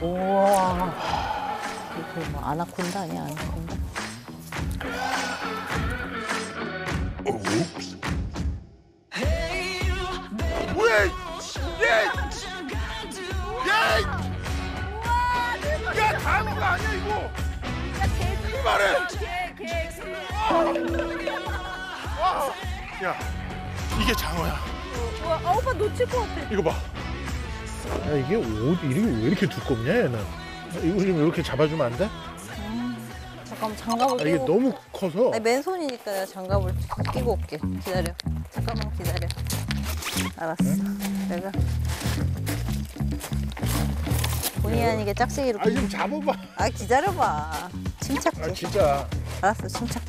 우와. 이거 뭐 아나콘다 아니야 아나콘다? 야, 다는 거 아니야, 이거? 이 말해 와, 야, 이게 장어야. 우와, 아 오빠 놓칠 것 같아. 이거 봐. 야, 이게 옷, 이게 왜 이렇게 두껍냐, 얘는? 이거 좀 이렇게 잡아주면 안 돼? 잠깐만 장갑을 아, 이게 끼고. 너무 커서. 아니, 맨손이니까 내가 장갑을 끼고 올게. 기다려. 잠깐만 기다려. 알았어. 내가 본의 아니게 짝짓기로. 아, 좀 잡아봐. 아 기다려봐. 침착해. 아, 진짜. 알았어 침착해.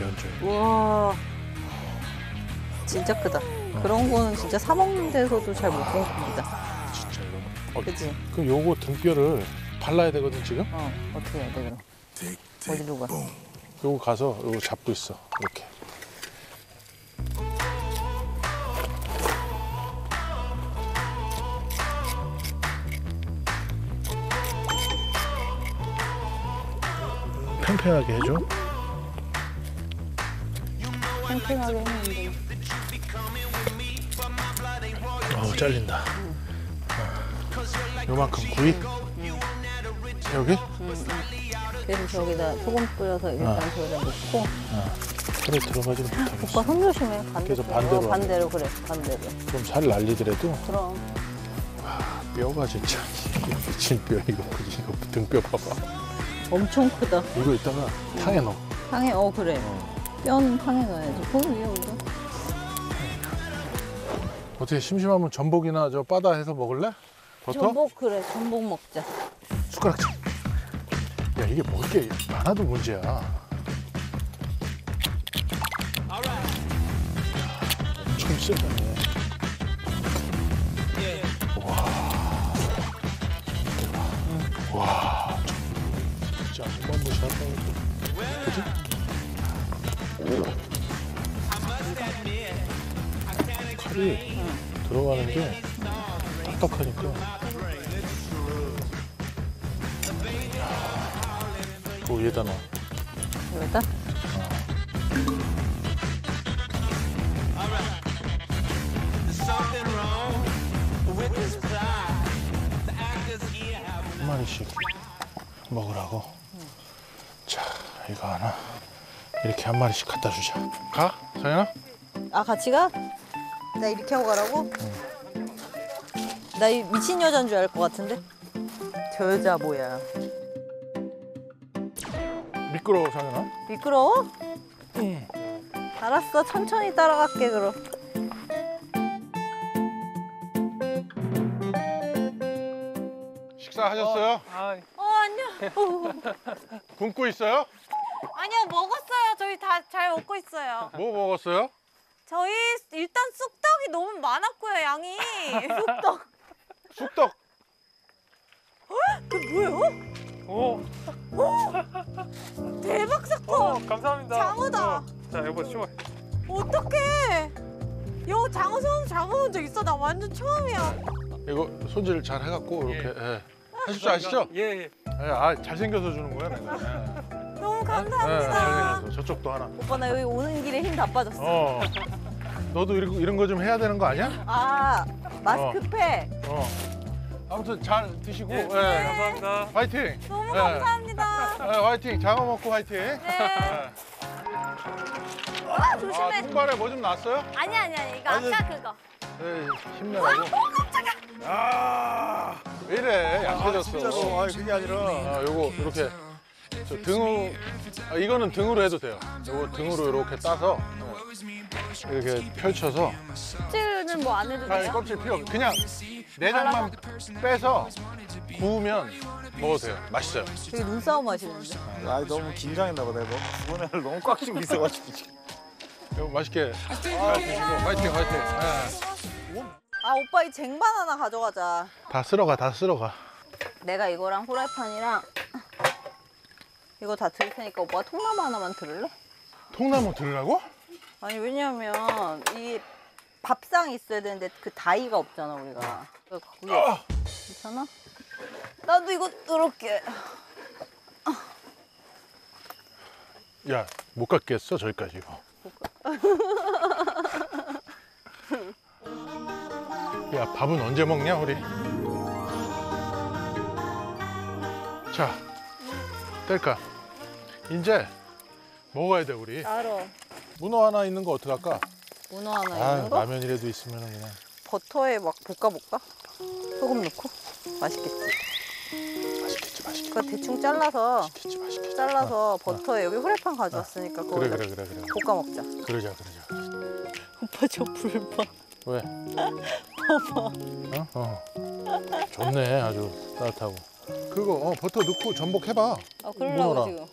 면줄. 우와. 진짜 크다. 그런 거는 진짜 사 먹는 데서도 잘 못본 겁니다. 진짜 이거. 어, 그치? 그럼 요거 등뼈를 발라야 되거든, 지금? 어, 어떻게 해야 돼, 그럼? 어디로 가? 요거 가서 요거 잡고 있어. 이렇게. 팽팽하게 해줘. 팽팽하게 했는데. 어우 잘린다. 어. 요만큼 구이. 여기? 그래서 저기다 소금 뿌려서 일단 아. 저기다 넣고. 살에 들어가지 못하겠어. 오빠 손 조심해. 반대로. 그래서 반대로 어, 반대로, 그래. 반대로. 좀살 날리더라도 그럼. 뼈가 진짜 미친 뼈 이거 이거 등뼈 봐봐. 엄청 크다. 이거 이따가 탕에 넣어. 탕에, 어, 그래. 뼈는 탕에 넣어야지. 거기 위에 올려. 어떻게 심심하면 전복이나 저 바다 해서 먹을래? 버터? 전복, 그래. 전복 먹자. 숟가락질. 야 이게 먹을 게 많아도 문제야. 엄청 세네. 와. 와. 진짜 무시하다. 그지? 칼이 들어가는 게 딱딱하니까. 그 위에다 넣어. 여기다? 한 마리씩 먹으라고. 자, 이거 하나. 이렇게 한 마리씩 갖다 주자. 가? 서연아? 아, 같이 가? 나 이렇게 하고 가라고? 나이 미친 여자인 줄 알 것 같은데? 저 여자 뭐야? 미끄러워, 서연아? 미끄러워? 응. 알았어, 천천히 따라갈게, 그럼. 식사하셨어요? 어, 안녕. 굶고 있어요? 아니요, 먹었어요. 저희 다 잘 먹고 있어요. 뭐 먹었어요? 저희 일단 쑥떡이 너무 많았고요, 양이. 쑥떡. 쑥떡. 그게 뭐예요? 오, 대박 사건. 어, 감사합니다. 장어다. 어, 자, 여보 쉬워. 어떡해. 요 장어 손 잡아본 적 있어? 나 완전 처음이야. 이거 손질 잘 해갖고 이렇게 예. 하실 줄 아시죠? 예, 예. 예, 아, 잘생겨서 주는 거야, 내가. 예. 너무 예, 감사합니다. 잘생겨서. 저쪽도 하나. 오빠, 나 여기 오는 길에 힘 다 빠졌어. 어. 너도 이런, 이런 거 좀 해야 되는 거 아니야? 아, 마스크팩. 어. 아무튼 잘 드시고, 예, 예. 감사합니다. 화이팅! 너무 예. 감사합니다. 예, 화이팅! 장어 먹고 화이팅! 네. 예. 아, 아, 조심해. 손발에 뭐 좀 났어요? 아니, 아니, 아니. 이거 아까 그거. 네, 힘내라고. 아, 왜 이래? 약해졌어. 진짜로. 아, 그게 아니라. 아, 요거 이렇게 저 등으로 아, 이거는 등으로 해도 돼요. 요거 등으로 이렇게 따서 네. 이렇게 펼쳐서 껍질은 뭐 안 해도 아니 돼요? 껍질 필요 없. 그냥 내장만 빼서 구우면 먹어도 돼요. 맛있어요. 되게 눈싸움 하시는데. 아, 너무 긴장했나 봐. 내가 너무 주머니를 너무 꽉 쥐고 있어가지고 지금. 이거 맛있게 화이팅 화이팅. 네. 아, 오빠 이 쟁반 하나 가져가자. 다 쓸어가 다 쓸어가. 내가 이거랑 후라이팬이랑 이거 다 들을 테니까 오빠가 통나무 하나만 들을래? 통나무 들으라고? 아니 왜냐면 이 밥상이 있어야 되는데 그 다이가 없잖아 우리가. 그래서 거기 아! 괜찮아? 나도 이거 이렇게. 야, 못 갔겠어 저기까지 이거. 야, 밥은 언제 먹냐 우리? 자, 뗄까? 이제 먹어야 돼 우리. 알아. 문어 하나 있는 거 어떡할까? 문어 하나 아, 있는 거 라면이라도 있으면 그냥. 버터에 막 볶아볼까? 소금 넣고 맛있겠지. 맛있겠지, 맛있겠지. 그거 대충 잘라서 맛있겠지, 맛있겠지. 잘라서 버터에 여기 후라이팬 가져왔으니까 그래, 그거 그래, 그래, 그래. 볶아 먹자. 그러자, 그러자. 오빠 저 불 봐. 왜? 봐봐. 어? 어. 좋네, 아주 따뜻하고. 그거 어, 버터 넣고 전복해봐. 아 그러려고 문어랑. 지금.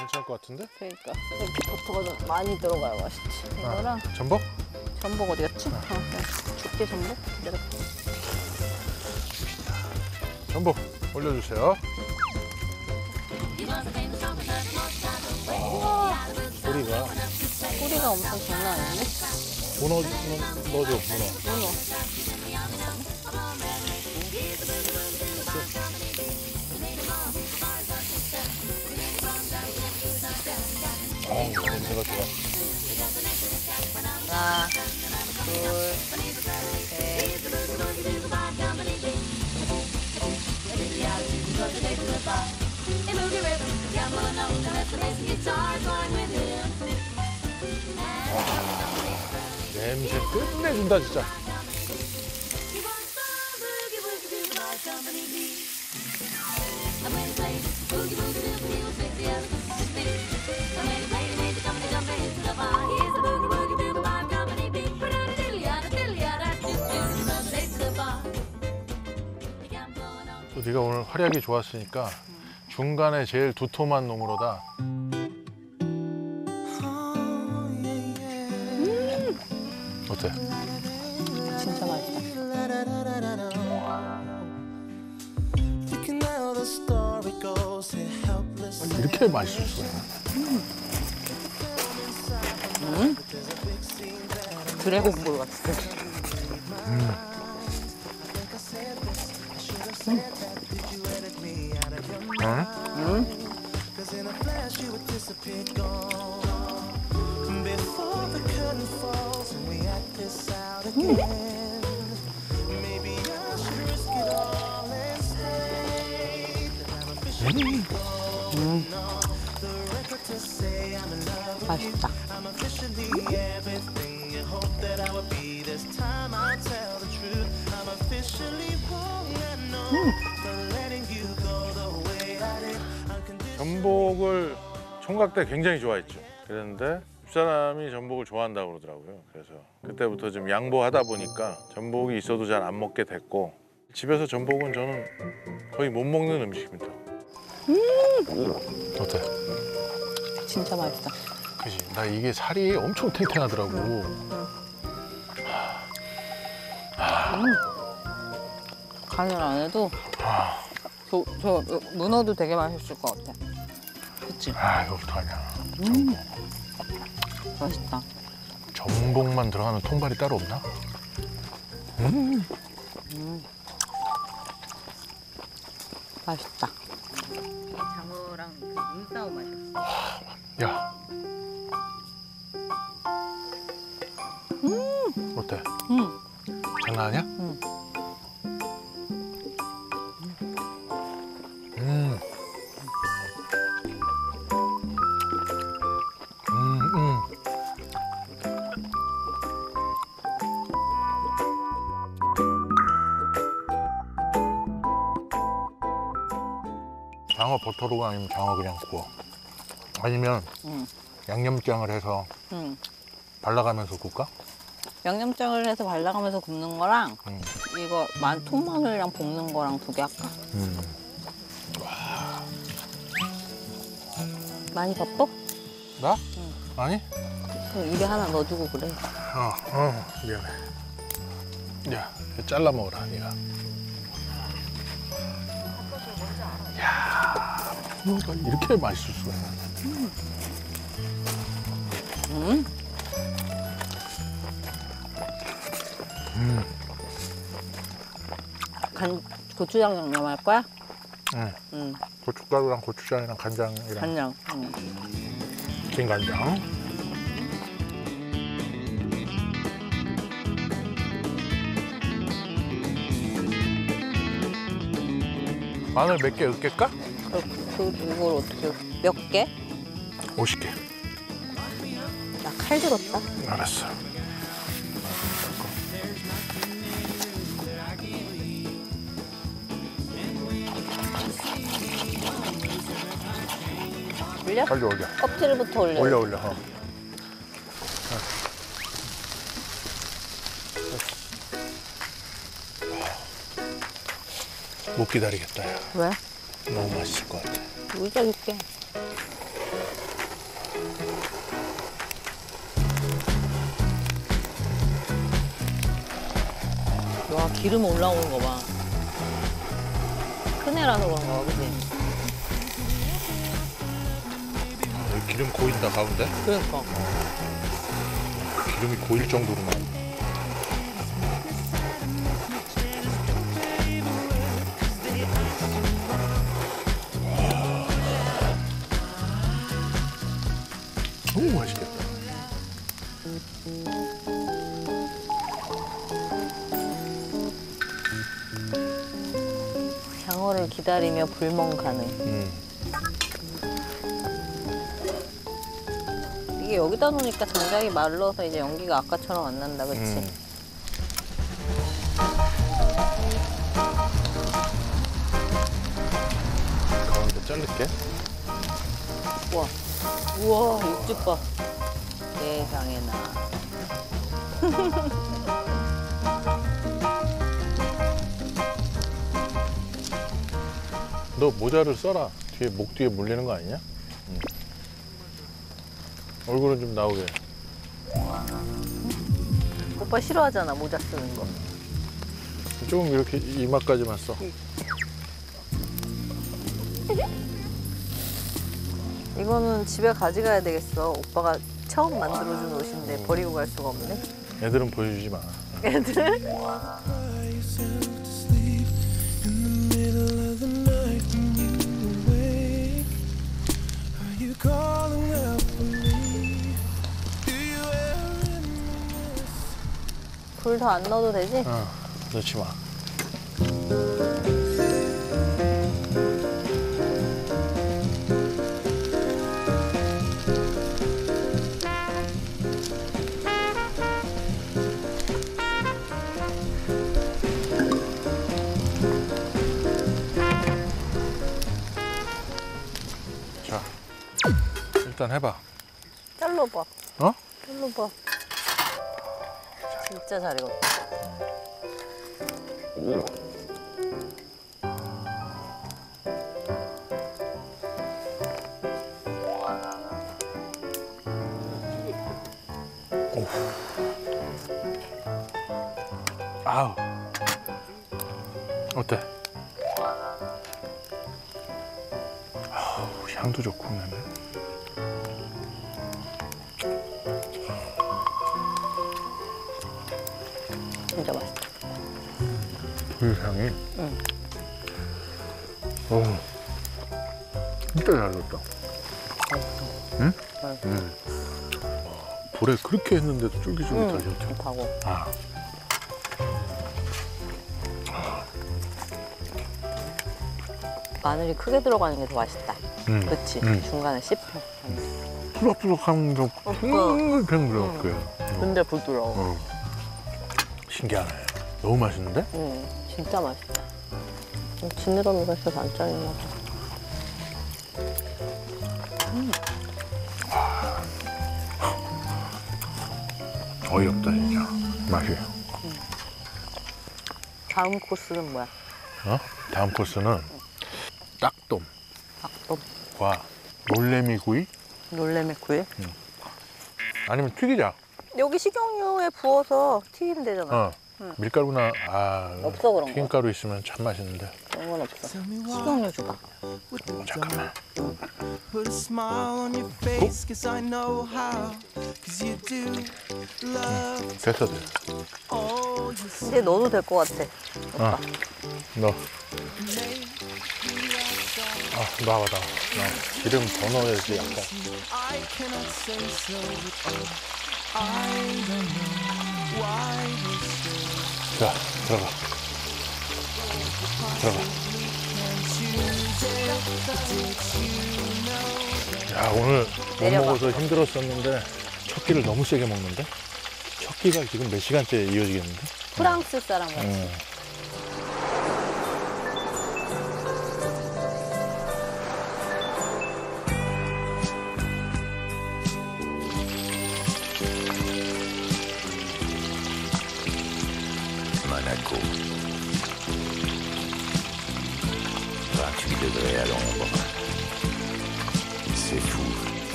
어, 괜찮을 것 같은데? 그러니까 이렇게 버터가 좀 많이 들어가야 맛있지. 이거랑 어, 전복? 전복 어디 갔지? 어, 그냥 죽게 전복? 내가 전복 올려주세요. 소리가 뿌리가 엄청 장난 아닌데? 문어 문- 넣어줘 문어. 문어. 냄새가 좋아. 하나, 둘, 셋. 냄새 끝내준다 진짜. 또 네가 오늘 활약이 좋았으니까 중간에 제일 두툼한 놈으로다. 어때? 진짜 맛있다. 이렇게 맛있을 수가 있나? 드래곤볼 같아. Cause in a flash you would disappear gone. Before the curtain falls and we act this out again. I'm officially everything you hope that I would be. This time I'll tell the truth. I'm officially wrong and. 전복을 총각 때 굉장히 좋아했죠. 그랬는데 집사람이 전복을 좋아한다고 그러더라고요. 그래서 그때부터 좀 양보하다 보니까 전복이 있어도 잘 안 먹게 됐고 집에서 전복은 저는 거의 못 먹는 음식입니다. 어때? 진짜 맛있다. 그지? 나 이게 살이 엄청 탱탱하더라고. 간을 안 해도 저, 저 문어도 되게 맛있을 것 같아. 그치? 아 이거 어떡하냐. 맛있다. 전복만 들어가는 통발이 따로 없나? 맛있다. 장어랑 눈싸움 맛있어. 야. 어때? 음. 장난 아니야? 응. 음. 장어 버터로 아니면 장어 그냥 구워. 아니면 응. 양념장을 해서 응. 발라가면서 구울까? 양념장을 해서 발라가면서 굽는 거랑 응. 이거 만 통마늘이랑 볶는 거랑 두 개 할까? 음. 많이 바빠? 나? 아니? 그럼 입에 하나 넣어주고 그래. 어, 어, 미안해. 야, 잘라 먹어라, 네가. 야, 장어가 이렇게 맛있을 수가 있나? 간 고추장 양념 할 거야? 응. 응. 고춧가루랑 고추장이랑 간장이랑 간장. 응. 진간장. 마늘 몇 개 으깰까? 그, 그 이걸 어떻게 몇 개? 50개. 나 칼 들었다. 알았어. 올려? 빨리 올려. 껍질부터 올려. 올려 올려. 어. 못 기다리겠다. 야. 왜? 너무 맛있을 것 같아. 의자 줄게. 와 기름 올라오는 거 봐. 큰 애라서 그런가 봐, 그지? 여기 기름 고인다 가운데. 그러니까. 기름이 고일 정도로만. 장어를 기다리며 불멍 가능. 음. 이게 여기다 놓으니까 장작이 말라서 이제 연기가 아까처럼 안 난다, 그치? 음. 가운데 자를게. 우와. 우와, 육즙 봐. 세상에나. 너 모자를 써라. 뒤에 목 뒤에 물리는 거 아니냐? 응. 얼굴은 좀 나오게. 오빠 싫어하잖아, 모자 쓰는 거. 조금 이렇게 이마까지만 써. 이거는 집에 가져가야 되겠어. 오빠가 처음 만들어준 옷인데 버리고 갈 수가 없네. 애들은 보여주지 마. 애들? 불 더 안 넣어도 되지? 어, 넣지 마. 자, 일단 해봐. 잘라봐. 어? 잘라봐. 진짜 잘 익었다. 아우. 어때? 아우, 향도 좋고 그냥. 불향이. 응. 어. 진짜 잘 익었다. 응? 응. 불에 그렇게 했는데도 응, 쫄깃쫄깃하셨죠? 좋다고. 아. 마늘이 크게 들어가는 게 더 맛있다. 음. 그치? 음. 중간에 씹혀. 푸석푸석한 좀 어, 탱글탱글해갖고요. 근데 부드러워. 어. 신기하네. 너무 맛있는데? 응, 진짜 맛있다. 지느러미가 안 잘리나 봐. 어이없다 진짜. 맛이. 다음 코스는 뭐야? 어? 다음 코스는 딱돔과 닭도 놀래미 구이 놀래미 구이? 아니면 튀기자. 여기 식용유에 부어서 튀기면 되잖아. 어. 밀가루나 아 없어, 그런 거. 튀김가루 있으면 참 맛있는데. 그런 건 없어. 식용유 줘봐. 어, 잠깐만. Put a smile on your face, cause I know how. Cause you do love 됐어 됐어. all you say. 이제 넣어도 될 것 같아. 어. 너. 아, 나와, 나와. 나 기름 더 넣어야지, 약간. I cannot say so, but oh, I don't know why this is. 자, 들어가. 들어가. 야, 오늘 못 내려가. 먹어서 힘들었었는데 첫 끼를 너무 세게 먹는데? 첫 끼가 지금 몇 시간째 이어지겠는데? 프랑스 사람 같아. 응.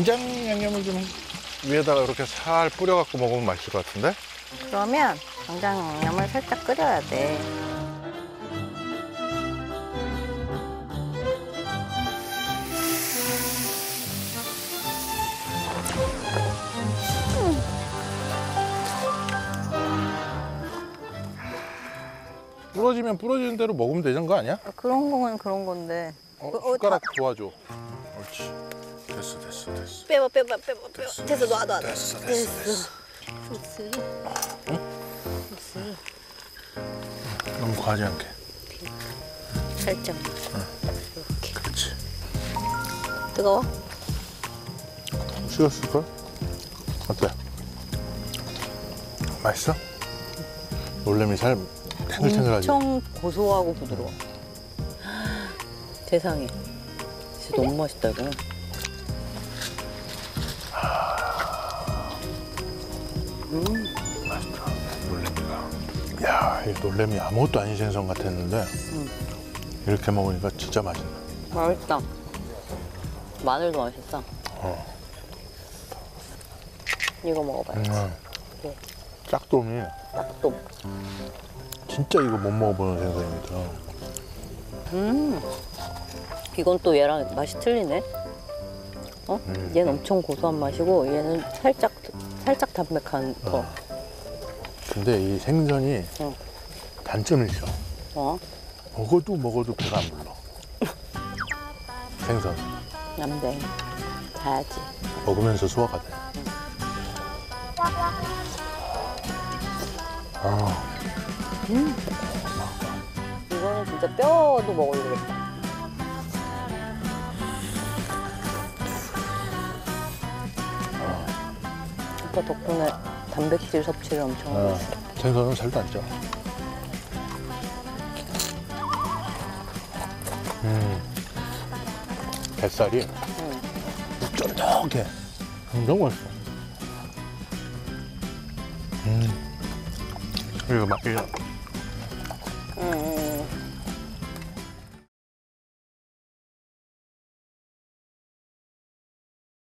간장 양념을 좀 위에다가 이렇게 살 뿌려갖고 먹으면 맛있을 것 같은데? 그러면 간장 양념을 살짝 끓여야 돼. 부러지면 부러지는 대로 먹으면 되는 거 아니야? 그런 건 그런 건데. 어, 어, 어, 숟가락 도와줘. 옳지. 됐어, 됐어, 됐어. 빼봐 빼봐 빼봐 빼봐. 됐어. 됐어 놔 놔. 놔. 됐어, 됐어, 됐어. 소스. 소스. 너무 과하지 않게. 살짝. 이렇게. 그렇지. 뜨거워? 식었을걸? 어때? 맛있어? 놀래미 살 탱글탱글하지? 엄청 고소하고 부드러워. 세상에. 진짜 너무 맛있다 이거. 맛있다. 놀래미가. 야, 이 놀래미 아무것도 아닌 생선 같았는데 이렇게 먹으니까 진짜 맛있네. 맛있다. 마늘도 맛있어. 어. 이거 먹어봐요. 음. 네. 짝돔이 닭똥. 진짜 이거 못 먹어보는 생선입니다. 음. 이건 또 얘랑 맛이 틀리네. 어? 음. 얘는 엄청 고소한 맛이고 얘는 살짝 살짝 담백한 거. 근데 이 생선이 응. 단점이 있어. 어? 먹어도 먹어도 배가 안 불러. 생선. 남대. 자야지. 먹으면서 소화가 돼. 아, 이거는 진짜 뼈도 먹어야 되겠다. 오빠 덕분에 단백질 섭취를 엄청 하고 어, 있어. 생선은 살도 안 쪄. 음, 뱃살이 쫀득해. 너무 맛있어. 음, 이거 막, 응,